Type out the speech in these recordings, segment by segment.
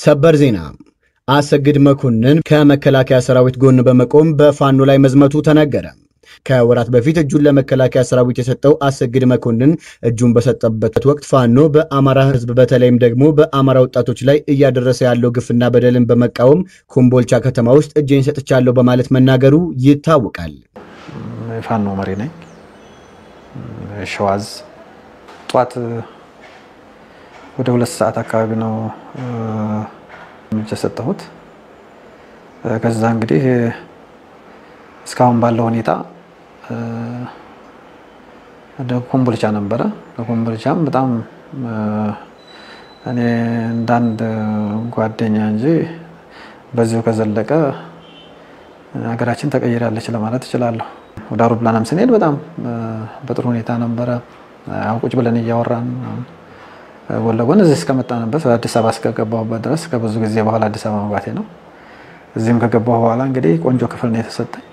ሰበር ዜና አሰግድ መኮንን ከመከላከያ ሰራዊት ጎን በመቆም በፋኖ ላይ መዝመቱ ተነገረ። ከወራት በፊት እጁን ለመከላከያ ሰራዊት የሰጠው አሰግድ መኮንን እጁን በሰጠበት ወቅት ፋኖ በአማራ ሕዝብ በተለይም ደግሞ በአማራ ወጣቶች ላይ እያደረሰ ያለው ግፍና በደልን በመቃወም ኮምቦልቻ ከተማ ውስጥ እጄን ሰጥቻለሁ በማለት መናገሩ ይታወቃል። የፋኖ መሪ ነኝ። ሸዋዝ ጠዋት ወደ ሁለት ሰዓት አካባቢ ነው የሰጠሁት። ከዛ እንግዲህ እስካሁን ባለው ሁኔታ ወደ ኮምቦልቻ ነበረ። በኮምቦልቻም በጣም እኔ እንዳንድ ጓደኛ እንጂ በዚሁ ከዘለቀ ሀገራችን ተቀይራለች ለማለት እችላለሁ። ወደ አውሮፕላናም ስንሄድ በጣም በጥሩ ሁኔታ ነበረ። ቁጭ ብለን እያወራን ጎን ለጎን እዚህ እስከመጣንበት አዲስ አበባ እስከገባሁበት ድረስ ከብዙ ጊዜ በኋላ አዲስ አበባ መግባቴ ነው። እዚህም ከገባሁ በኋላ እንግዲህ ቆንጆ ክፍል ነው የተሰጠኝ።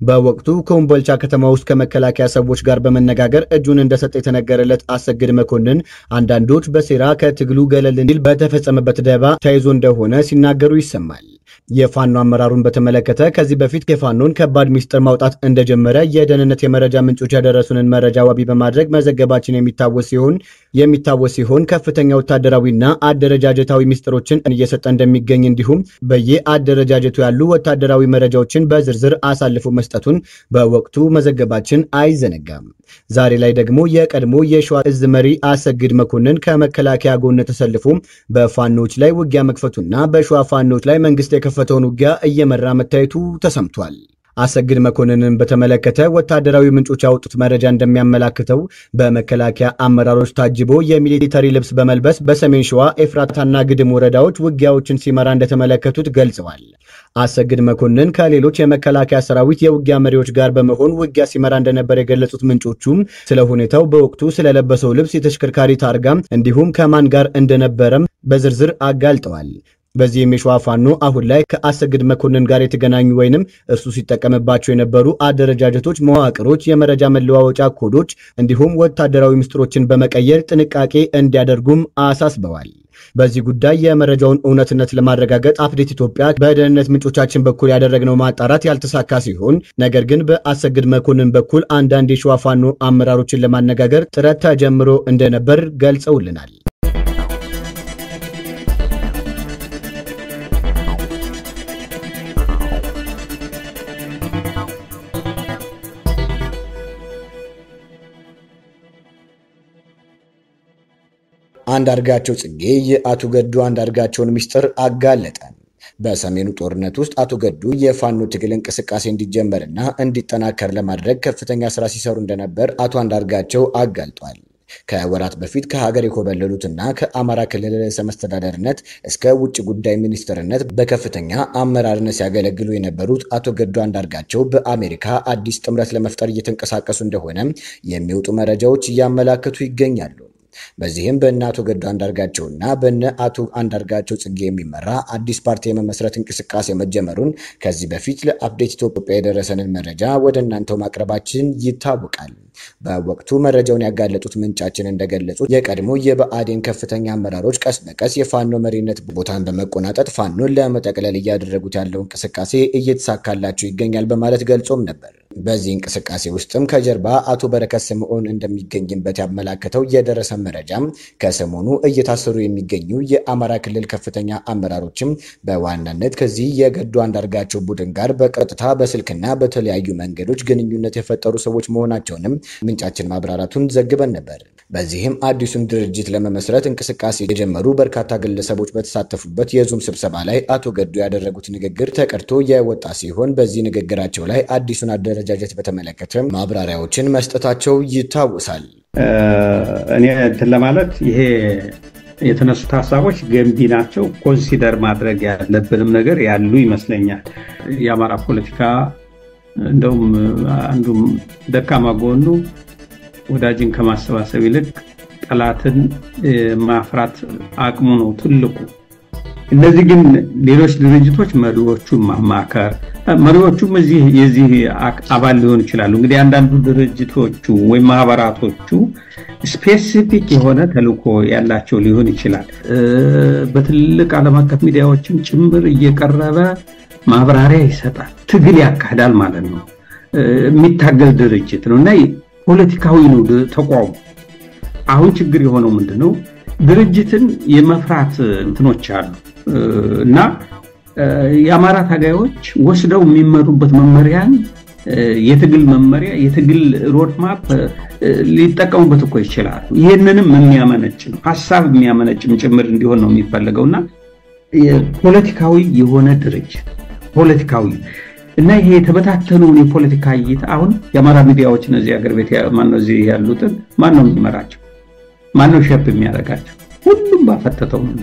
በወቅቱ ኮምቦልቻ ከተማ ውስጥ ከመከላከያ ሰዎች ጋር በመነጋገር እጁን እንደሰጠ የተነገረለት አሰግድ መኮንን አንዳንዶች በሴራ ከትግሉ ገለል እንዲል በተፈጸመበት ደባ ተይዞ እንደሆነ ሲናገሩ ይሰማል። የፋኖ አመራሩን በተመለከተ ከዚህ በፊት የፋኖን ከባድ ሚስጥር ማውጣት እንደጀመረ የደህንነት የመረጃ ምንጮች ያደረሱንን መረጃ ዋቢ በማድረግ መዘገባችን የሚታወስ ሲሆን የሚታወስ ሲሆን ከፍተኛ ወታደራዊና አደረጃጀታዊ ሚስጥሮችን እየሰጠ እንደሚገኝ እንዲሁም በየአደረጃጀቱ ያሉ ወታደራዊ መረጃዎችን በዝርዝር አሳልፎ መስጠቱን በወቅቱ መዘገባችን አይዘነጋም። ዛሬ ላይ ደግሞ የቀድሞ የሸዋ እዝ መሪ አሰግድ መኮንን ከመከላከያ ጎን ተሰልፎ በፋኖች ላይ ውጊያ መክፈቱና በሸዋ ፋኖች ላይ መንግስት የከፈተውን ውጊያ እየመራ መታየቱ ተሰምቷል። አሰግድ መኮንንን በተመለከተ ወታደራዊ ምንጮች ያወጡት መረጃ እንደሚያመላክተው በመከላከያ አመራሮች ታጅቦ የሚሊተሪ ልብስ በመልበስ በሰሜን ሸዋ ኤፍራታና ግድም ወረዳዎች ውጊያዎችን ሲመራ እንደተመለከቱት ገልጸዋል። አሰግድ መኮንን ከሌሎች የመከላከያ ሰራዊት የውጊያ መሪዎች ጋር በመሆን ውጊያ ሲመራ እንደነበር የገለጹት ምንጮቹም ስለ ሁኔታው በወቅቱ ስለለበሰው ልብስ፣ የተሽከርካሪ ታርጋም እንዲሁም ከማን ጋር እንደነበረም በዝርዝር አጋልጠዋል። በዚህም የሸዋ ፋኖ አሁን ላይ ከአሰግድ መኮንን ጋር የተገናኙ ወይንም እርሱ ሲጠቀምባቸው የነበሩ አደረጃጀቶች፣ መዋቅሮች፣ የመረጃ መለዋወጫ ኮዶች እንዲሁም ወታደራዊ ምስጢሮችን በመቀየር ጥንቃቄ እንዲያደርጉም አሳስበዋል። በዚህ ጉዳይ የመረጃውን እውነትነት ለማረጋገጥ አፕዴት ኢትዮጵያ በደህንነት ምንጮቻችን በኩል ያደረግነው ማጣራት ያልተሳካ ሲሆን ነገር ግን በአሰግድ መኮንን በኩል አንዳንድ የሸዋ ፋኖ አመራሮችን ለማነጋገር ጥረት ተጀምሮ እንደነበር ገልጸውልናል። አንዳርጋቸው ጽጌ የአቶ ገዱ አንዳርጋቸውን ምስጢር አጋለጠ። በሰሜኑ ጦርነት ውስጥ አቶ ገዱ የፋኖ ትግል እንቅስቃሴ እንዲጀመርና እንዲጠናከር ለማድረግ ከፍተኛ ስራ ሲሰሩ እንደነበር አቶ አንዳርጋቸው አጋልጧል። ከወራት በፊት ከሀገር የኮበለሉትና ከአማራ ክልል ርዕሰ መስተዳደርነት እስከ ውጭ ጉዳይ ሚኒስትርነት በከፍተኛ አመራርነት ሲያገለግሉ የነበሩት አቶ ገዱ አንዳርጋቸው በአሜሪካ አዲስ ጥምረት ለመፍጠር እየተንቀሳቀሱ እንደሆነ የሚወጡ መረጃዎች እያመላከቱ ይገኛሉ። በዚህም በእነ አቶ ገዱ አንዳርጋቸውና በእነ አቶ አንዳርጋቸው ጽጌ የሚመራ አዲስ ፓርቲ የመመስረት እንቅስቃሴ መጀመሩን ከዚህ በፊት ለአፕዴት ኢትዮጵያ የደረሰንን መረጃ ወደ እናንተው ማቅረባችን ይታወቃል። በወቅቱ መረጃውን ያጋለጡት ምንጫችን እንደገለጹት የቀድሞ የብአዴን ከፍተኛ አመራሮች ቀስ በቀስ የፋኖ መሪነት ቦታን በመቆናጠጥ ፋኖን ለመጠቅለል እያደረጉት ያለው እንቅስቃሴ እየተሳካላቸው ይገኛል በማለት ገልጾም ነበር። በዚህ እንቅስቃሴ ውስጥም ከጀርባ አቶ በረከት ስምዖን እንደሚገኝበት ያመላከተው የደረሰ መረጃም ከሰሞኑ እየታሰሩ የሚገኙ የአማራ ክልል ከፍተኛ አመራሮችም በዋናነት ከዚህ የገዱ አንዳርጋቸው ቡድን ጋር በቀጥታ በስልክና በተለያዩ መንገዶች ግንኙነት የፈጠሩ ሰዎች መሆናቸውንም ምንጫችን ማብራራቱን ዘግበን ነበር። በዚህም አዲሱን ድርጅት ለመመስረት እንቅስቃሴ የጀመሩ በርካታ ግለሰቦች በተሳተፉበት የዙም ስብሰባ ላይ አቶ ገዱ ያደረጉት ንግግር ተቀድቶ የወጣ ሲሆን በዚህ ንግግራቸው ላይ አዲሱን አደረጃጀት በተመለከተ ማብራሪያዎችን መስጠታቸው ይታወሳል። እኔ እንትን ለማለት ይሄ የተነሱት ሀሳቦች ገንቢ ናቸው። consider ማድረግ ያለብንም ነገር ያሉ ይመስለኛል። የአማራ ፖለቲካ እንደውም አንዱም ደካማ ጎኑ ወዳጅን ከማሰባሰብ ይልቅ ጠላትን ማፍራት አቅሙ ነው ትልቁ። እነዚህ ግን ሌሎች ድርጅቶች መሪዎቹን ማማከር መሪዎቹም እዚህ የዚህ አባል ሊሆኑ ይችላሉ። እንግዲህ አንዳንዱ ድርጅቶቹ ወይም ማህበራቶቹ specific የሆነ ተልዕኮ ያላቸው ሊሆን ይችላል። በትልቅ ዓለም አቀፍ ሚዲያዎችም ጭምር እየቀረበ ማብራሪያ ይሰጣል፣ ትግል ያካሂዳል ማለት ነው። የሚታገል ድርጅት ነው እና ፖለቲካዊ ነው ተቋሙ። አሁን ችግር የሆነው ምንድን ነው? ድርጅትን የመፍራት እንትኖች አሉ እና የአማራ ታጋዮች ወስደው የሚመሩበት መመሪያን የትግል መመሪያ የትግል ሮድማፕ ሊጠቀሙበት እኮ ይችላሉ። ይህንንም የሚያመነጭ ነው ሀሳብ የሚያመነጭም ጭምር እንዲሆን ነው የሚፈለገው እና ፖለቲካዊ የሆነ ድርጅት ፖለቲካዊ እና ይሄ የተበታተነውን የፖለቲካ እይታ አሁን የአማራ ሚዲያዎች እነዚህ ሀገር ቤት ማነው እዚህ ያሉትን ማነው የሚመራቸው? ማነው ሸፕ የሚያደርጋቸው? ሁሉም ባፈተተው ነው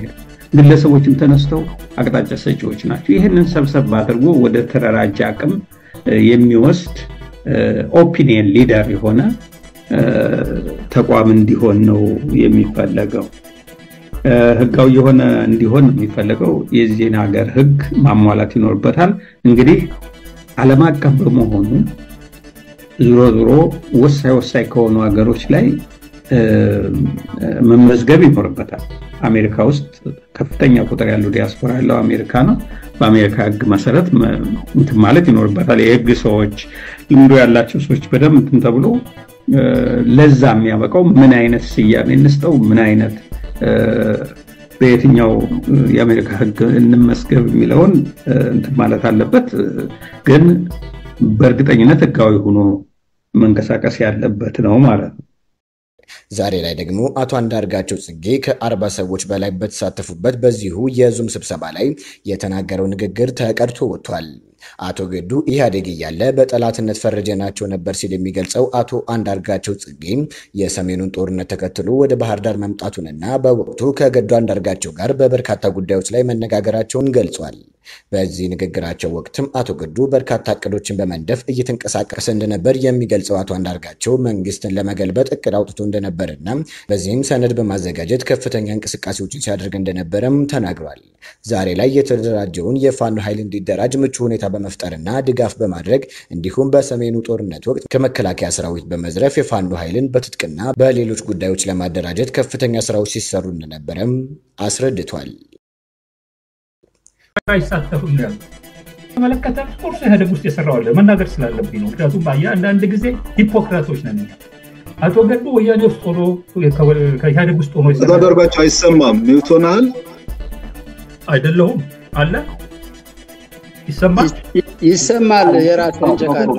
ግለሰቦችም ተነስተው አቅጣጫ ሰጪዎች ናቸው። ይህንን ሰብሰብ አድርጎ ወደ ተደራጀ አቅም የሚወስድ ኦፒኒየን ሊደር የሆነ ተቋም እንዲሆን ነው የሚፈለገው። ህጋዊ የሆነ እንዲሆን የሚፈለገው የዚህን ሀገር ህግ ማሟላት ይኖርበታል። እንግዲህ ዓለም አቀፍ በመሆኑ ዞሮ ዞሮ ወሳኝ ወሳኝ ከሆኑ ሀገሮች ላይ መመዝገብ ይኖርበታል። አሜሪካ ውስጥ ከፍተኛ ቁጥር ያለው ዲያስፖራ ያለው አሜሪካ ነው። በአሜሪካ ህግ መሰረት እንትን ማለት ይኖርበታል። የህግ ሰዎች፣ ልምዶ ያላቸው ሰዎች በደንብ እንትን ተብሎ ለዛ የሚያበቃው ምን አይነት ስያሜ እንስጠው፣ ምን አይነት በየትኛው የአሜሪካ ህግ እንመስገብ የሚለውን እንትን ማለት አለበት። ግን በእርግጠኝነት ህጋዊ ሆኖ መንቀሳቀስ ያለበት ነው ማለት ነው። ዛሬ ላይ ደግሞ አቶ አንዳርጋቸው ጽጌ ከአርባ ሰዎች በላይ በተሳተፉበት በዚሁ የዙም ስብሰባ ላይ የተናገረው ንግግር ተቀድቶ ወጥቷል። አቶ ገዱ ኢህአዴግ እያለ በጠላትነት ፈረጀናቸው ነበር ሲል የሚገልጸው አቶ አንዳርጋቸው ጽጌ የሰሜኑን ጦርነት ተከትሎ ወደ ባህር ዳር መምጣቱንና በወቅቱ ከገዱ አንዳርጋቸው ጋር በበርካታ ጉዳዮች ላይ መነጋገራቸውን ገልጿል። በዚህ ንግግራቸው ወቅትም አቶ ገዱ በርካታ እቅዶችን በመንደፍ እየተንቀሳቀሰ እንደነበር የሚገልጸው አቶ አንዳርጋቸው መንግስትን ለመገልበጥ እቅድ አውጥቶ እንደነበርና በዚህም ሰነድ በማዘጋጀት ከፍተኛ እንቅስቃሴዎችን ሲያደርግ እንደነበረም ተናግሯል። ዛሬ ላይ የተደራጀውን የፋኖ ኃይል እንዲደራጅ ምቹ ሁኔታ በመፍጠርና ድጋፍ በማድረግ እንዲሁም በሰሜኑ ጦርነት ወቅት ከመከላከያ ሰራዊት በመዝረፍ የፋኖ ኃይልን በትጥቅና በሌሎች ጉዳዮች ለማደራጀት ከፍተኛ ስራዎች ሲሰሩ እንደነበረም አስረድቷል። ተመለከተ ቁርሱ ኢህአዴግ ውስጥ የሰራው አለ መናገር ስላለብኝ ነው። ምክንያቱም ባየ አንዳንድ ጊዜ ሂፖክራቶች ነን። አቶ ገዱ ወያኔ ውስጥ ሆኖ ከኢህአዴግ ውስጥ ሆኖ ተደርጓቸው አይሰማም። ሚውት ሆነሃል። አይደለሁም አለ ይሰማል ይሰማል። ይሰማል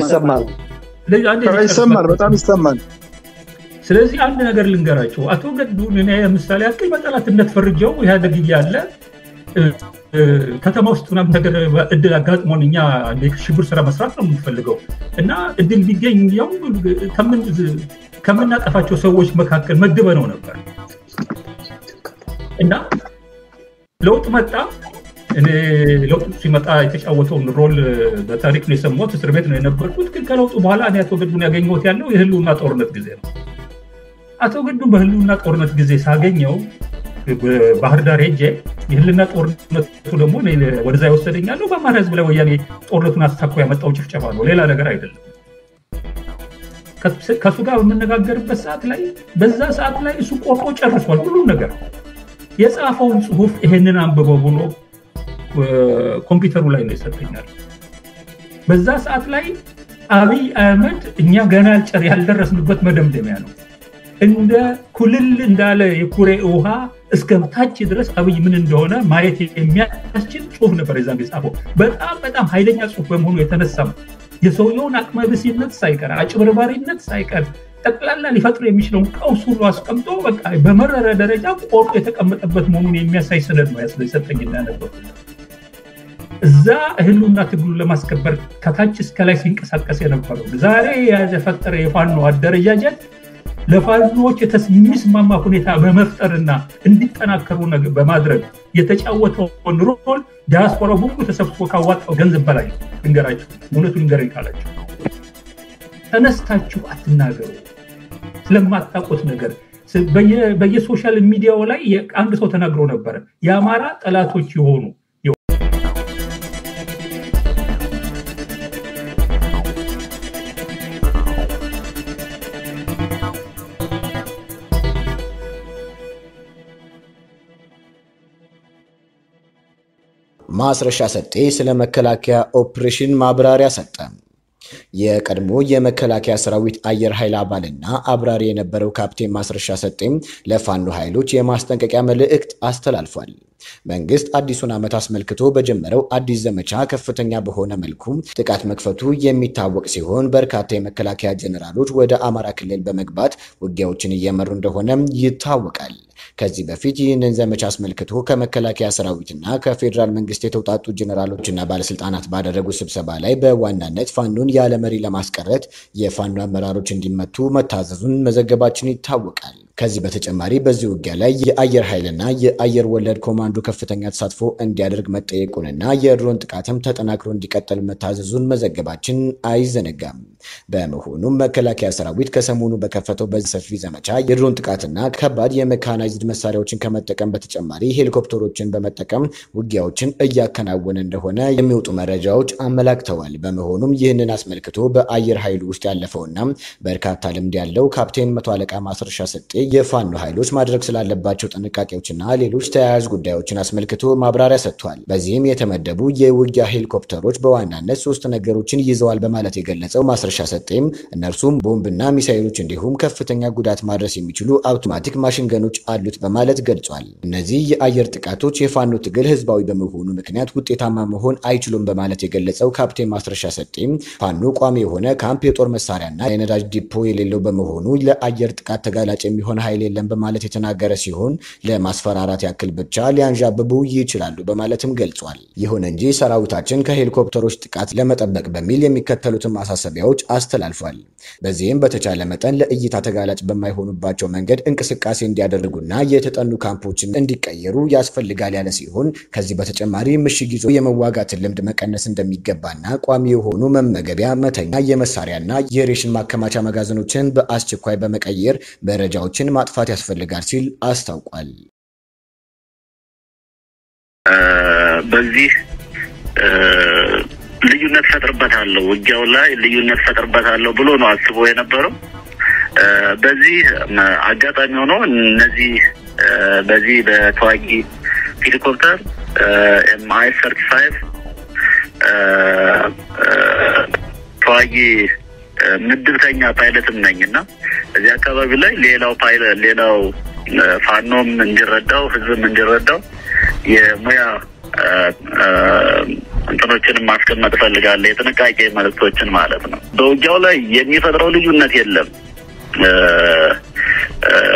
ይሰማል ይሰማል፣ በጣም ይሰማል። ስለዚህ አንድ ነገር ልንገራቸው። አቶ ገዱን እኔ ምሳሌ ያክል በጠላትነት ፈርጀው ኢህአዴግ እያለ ከተማ ውስጥ ምናምን ነገር እድል አጋጥሞን እኛ ሽብር ስራ መስራት ነው የምንፈልገው እና እድል ቢገኝ ያው ከምናጠፋቸው ሰዎች መካከል መድበ ነው ነበር እና ለውጥ መጣ። እኔ ለውጥ ሲመጣ የተጫወተውን ሮል በታሪክ ነው የሰማሁት። እስር ቤት ነው የነበርኩት። ግን ከለውጡ በኋላ እኔ አቶ ገዱን ያገኘሁት ያለው የህልውና ጦርነት ጊዜ ነው። አቶ ገዱን በህልውና ጦርነት ጊዜ ሳገኘው ባህር ዳር ሄጄ የህልና ጦርነቱ ደግሞ ወደዛ ይወሰደኛለሁ በአማራ ህዝብ ላይ ወያኔ ጦርነቱን አስታኮ ያመጣው ጭፍጨፋ ነው፣ ሌላ ነገር አይደለም። ከእሱ ጋር በምነጋገርበት ሰዓት ላይ በዛ ሰዓት ላይ እሱ ቆርጦ ጨርሷል ሁሉም ነገር። የጻፈውን ጽሁፍ ይሄንን አንብበው ብሎ ኮምፒውተሩ ላይ ነው ይሰጠኛል። በዛ ሰዓት ላይ አብይ አህመድ እኛ ገና ያልደረስንበት መደምደሚያ ነው እንደ ኩልል እንዳለ የኩሬ ውሃ እስከ ታች ድረስ አብይ ምን እንደሆነ ማየት የሚያስችል ጽሁፍ ነበር የዛን የጻፈው። በጣም በጣም ኃይለኛ ጽሁፍ በመሆኑ የተነሳ የሰውየውን አቅመ ብሲነት ሳይቀር አጭበርባሪነት ሳይቀር ጠቅላላ ሊፈጥር የሚችለውን ቀውስ ሁሉ አስቀምጦ በቃ በመረረ ደረጃ ቆርጦ የተቀመጠበት መሆኑን የሚያሳይ ሰነድ ነው እንዳነበሩ እዛ ህልውና ትግሉን ለማስከበር ከታች እስከ ላይ ሲንቀሳቀስ የነበረው ዛሬ የፈጠረ የፋኖ አደረጃጀት ለፋኖዎች የሚስማማ ሁኔታ በመፍጠርና እንዲጠናከሩ በማድረግ የተጫወተውን ሮል ዲያስፖራ ሁሉ ተሰብስቦ ካዋጣው ገንዘብ በላይ ልንገራቸው፣ እውነቱ ልንገረኝ ካላቸው ተነስታችሁ አትናገሩ። ስለማታውቁት ነገር በየሶሻል ሚዲያው ላይ አንድ ሰው ተናግሮ ነበረ። የአማራ ጠላቶች የሆኑ ማስረሻ ሰጤ ስለ መከላከያ ኦፕሬሽን ማብራሪያ ሰጠ። የቀድሞ የመከላከያ ሰራዊት አየር ኃይል አባልና አብራሪ የነበረው ካፕቴን ማስረሻ ሰጤም ለፋኖ ኃይሎች የማስጠንቀቂያ መልእክት አስተላልፏል። መንግስት አዲሱን ዓመት አስመልክቶ በጀመረው አዲስ ዘመቻ ከፍተኛ በሆነ መልኩ ጥቃት መክፈቱ የሚታወቅ ሲሆን በርካታ የመከላከያ ጀኔራሎች ወደ አማራ ክልል በመግባት ውጊያዎችን እየመሩ እንደሆነ ይታወቃል። ከዚህ በፊት ይህንን ዘመቻ አስመልክቶ ከመከላከያ ሰራዊትና ከፌዴራል መንግስት የተውጣጡ ጀኔራሎችና ባለስልጣናት ባደረጉት ስብሰባ ላይ በዋናነት ፋኖን ያለ መሪ ለማስቀረት የፋኖ አመራሮች እንዲመቱ መታዘዙን መዘገባችን ይታወቃል። ከዚህ በተጨማሪ በዚህ ውጊያ ላይ የአየር ኃይልና የአየር ወለድ ኮማንዶ ከፍተኛ ተሳትፎ እንዲያደርግ መጠየቁንና የድሮን ጥቃትም ተጠናክሮ እንዲቀጥል መታዘዙን መዘገባችን አይዘነጋም። በመሆኑም መከላከያ ሰራዊት ከሰሞኑ በከፈተው በዚህ ሰፊ ዘመቻ የድሮን ጥቃትና ከባድ የሜካናይዝድ መሳሪያዎችን ከመጠቀም በተጨማሪ ሄሊኮፕተሮችን በመጠቀም ውጊያዎችን እያከናወነ እንደሆነ የሚወጡ መረጃዎች አመላክተዋል። በመሆኑም ይህንን አስመልክቶ በአየር ኃይሉ ውስጥ ያለፈውና በርካታ ልምድ ያለው ካፕቴን መቶ አለቃ ማስረሻ ሰጤ የፋኖ ኃይሎች ማድረግ ስላለባቸው ጥንቃቄዎችና ሌሎች ተያያዥ ጉዳዮችን አስመልክቶ ማብራሪያ ሰጥቷል። በዚህም የተመደቡ የውጊያ ሄሊኮፕተሮች በዋናነት ሶስት ነገሮችን ይዘዋል በማለት የገለጸው ማስረሻ ሰጤም እነርሱም ቦምብና ሚሳይሎች እንዲሁም ከፍተኛ ጉዳት ማድረስ የሚችሉ automatic machine gun ኦች አሉት በማለት ገልጿል። እነዚህ የአየር ጥቃቶች የፋኖ ትግል ህዝባዊ በመሆኑ ምክንያት ውጤታማ መሆን አይችሉም በማለት የገለጸው ካፕቴን ማስረሻ ሰጤም ፋኖ ቋሚ የሆነ ካምፕ የጦር መሳሪያና የነዳጅ ዲፖ የሌለው በመሆኑ ለአየር ጥቃት ተጋላጭ የሚሆን ኃይል የለም በማለት የተናገረ ሲሆን ለማስፈራራት ያክል ብቻ ሊያንዣብቡ ይችላሉ በማለትም ገልጿል። ይሁን እንጂ ሰራዊታችን ከሄሊኮፕተሮች ጥቃት ለመጠበቅ በሚል የሚከተሉትን ማሳሰቢያዎች አስተላልፏል። በዚህም በተቻለ መጠን ለእይታ ተጋላጭ በማይሆኑባቸው መንገድ እንቅስቃሴ እንዲያደርጉና የተጠኑ ካምፖችን እንዲቀየሩ ያስፈልጋል ያለ ሲሆን ከዚህ በተጨማሪ ምሽግ ይዞ የመዋጋትን ልምድ መቀነስ እንደሚገባና ቋሚ የሆኑ መመገቢያ፣ መተኛ፣ የመሳሪያና የሬሽን ማከማቻ መጋዘኖችን በአስቸኳይ በመቀየር መረጃዎችን ማጥፋት ያስፈልጋል ሲል አስታውቋል። በዚህ ልዩነት ፈጥርበታለሁ ውጊያው ላይ ልዩነት ፈጥርበታለሁ ብሎ ነው አስቦ የነበረው። በዚህ አጋጣሚ ሆኖ እነዚህ በዚህ በተዋጊ ሄሊኮፕተር MI thirty five ተዋጊ ምድብተኛ ፓይለትም ነኝ እና እዚህ አካባቢ ላይ ሌላው ፓይለት ሌላው ፋኖም እንዲረዳው ህዝብም እንዲረዳው የሙያ እንትኖችንም ማስቀመጥ እፈልጋለሁ። የጥንቃቄ መልእክቶችን ማለት ነው። በውጊያው ላይ የሚፈጥረው ልዩነት የለም።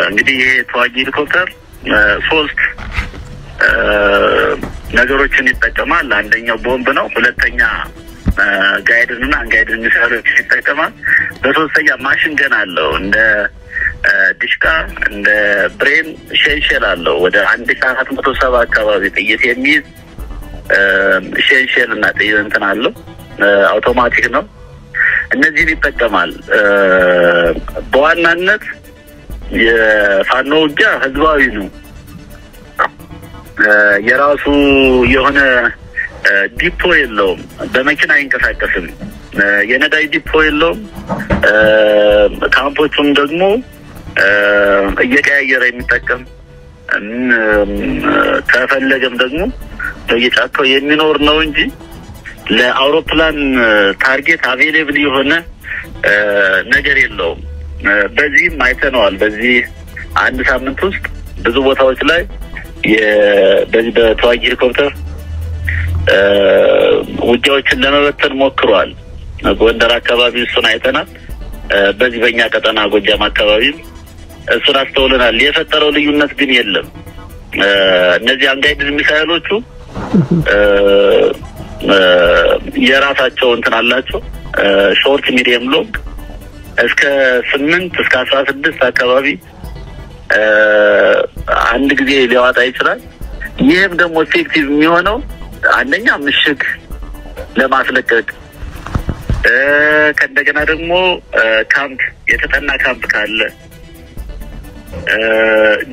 እንግዲህ ይሄ ተዋጊ ሄሊኮፕተር ሶስት ነገሮችን ይጠቀማል። አንደኛው ቦምብ ነው። ሁለተኛ guided እና unguided ሚሳይሎችን ይጠቀማል። በሶስተኛ machine gun አለው እንደ ዲሽቃ እንደ ብሬን ሼንሼል አለው ወደ አንድ ሺ መቶ ሰባ አካባቢ ጥይት የሚይዝ ሼንሼል እና ጥይት እንትን አለው። አውቶማቲክ ነው። እነዚህን ይጠቀማል። በዋናነት የፋኖ ውጊያ ህዝባዊ ነው። የራሱ የሆነ ዲፖ የለውም። በመኪና አይንቀሳቀስም። የነዳጅ ዲፖ የለውም። ካምፖቹም ደግሞ እየቀያየረ የሚጠቀም ከፈለገም ደግሞ በየጫካው የሚኖር ነው እንጂ ለአውሮፕላን target available የሆነ ነገር የለውም። በዚህም አይተነዋል። በዚህ አንድ ሳምንት ውስጥ ብዙ ቦታዎች ላይ በዚህ በተዋጊ ሄሊኮፕተር ውጊያዎችን ለመበተን ሞክሯል። ጎንደር አካባቢ እሱን አይተናል። በዚህ በእኛ ቀጠና ጎጃም አካባቢም እሱን አስተውለናል። የፈጠረው ልዩነት ግን የለም። እነዚህ unguided ሚሳይሎቹ የራሳቸው እንትን አላቸው። short፣ medium፣ long እስከ ስምንት እስከ አስራ ስድስት አካባቢ አንድ ጊዜ ሊያዋጣ ይችላል። ይህም ደግሞ effective የሚሆነው አንደኛ ምሽግ ለማስለቀቅ ከእንደገና ደግሞ ካምፕ የተጠና ካምፕ ካለ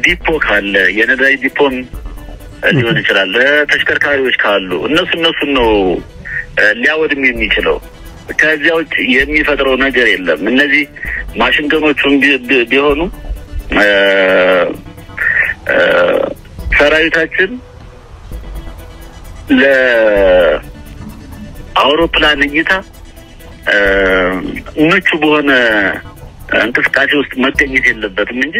ዲፖ ካለ የነዳጅ ዲፖም ሊሆን ይችላል። ተሽከርካሪዎች ካሉ እነሱ እነሱን ነው ሊያወድም የሚችለው። ከዚያ ውጭ የሚፈጥረው ነገር የለም። እነዚህ ማሽንገኖቹም ቢሆኑ ሰራዊታችን ለአውሮፕላን እይታ ምቹ በሆነ እንቅስቃሴ ውስጥ መገኘት የለበትም እንጂ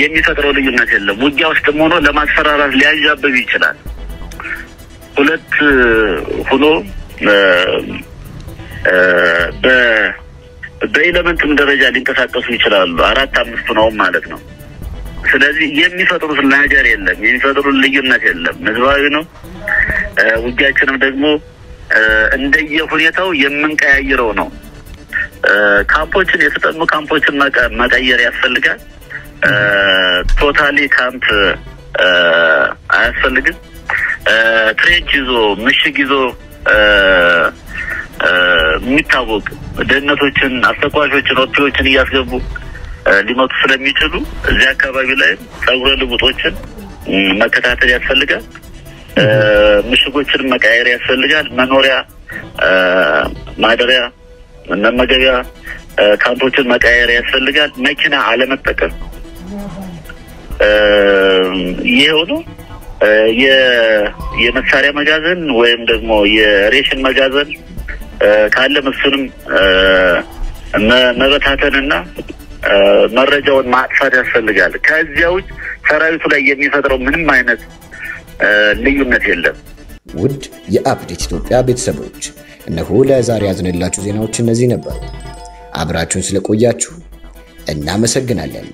የሚፈጥረው ልዩነት የለም። ውጊያ ውስጥም ሆኖ ለማስፈራራት ሊያዣብብ ይችላል። ሁለት ሆኖ በ element ም ደረጃ ሊንቀሳቀሱ ይችላሉ። አራት አምስት ነውም ማለት ነው። ስለዚህ የሚፈጥሩት ነገር የለም፣ የሚፈጥሩት ልዩነት የለም። ህዝባዊ ነው። ውጊያችንም ደግሞ እንደየ ሁኔታው የምንቀያይረው ነው። ካምፖችን የተጠኑ ካምፖችን መቀየር ያስፈልጋል። totally ካምፕ አያስፈልግም። trench ይዞ ምሽግ ይዞ የሚታወቅ ደህንነቶችን፣ አስተኳሾችን፣ OP ዎችን እያስገቡ ሊመቱ ስለሚችሉ እዚህ አካባቢ ላይ ጸጉረ ልውጦችን መከታተል ያስፈልጋል። ምሽጎችን መቀየር ያስፈልጋል። መኖሪያ፣ ማደሪያ፣ መመገቢያ ካምፖችን መቀየር ያስፈልጋል። መኪና አለመጠቀም ይሄው ነው። የመሳሪያ መጋዘን ወይም ደግሞ የሬሽን መጋዘን ካለም እሱንም መበታተንና መረጃውን ማጥፋት ያስፈልጋል። ከዚያ ውጭ ሰራዊቱ ላይ የሚፈጥረው ምንም አይነት ልዩነት የለም። ውድ የአፕዴት ኢትዮጵያ ቤተሰቦች እነሆ ለዛሬ ያዝንላችሁ ዜናዎች እነዚህ ነበሩ። አብራችሁን ስለቆያችሁ እናመሰግናለን።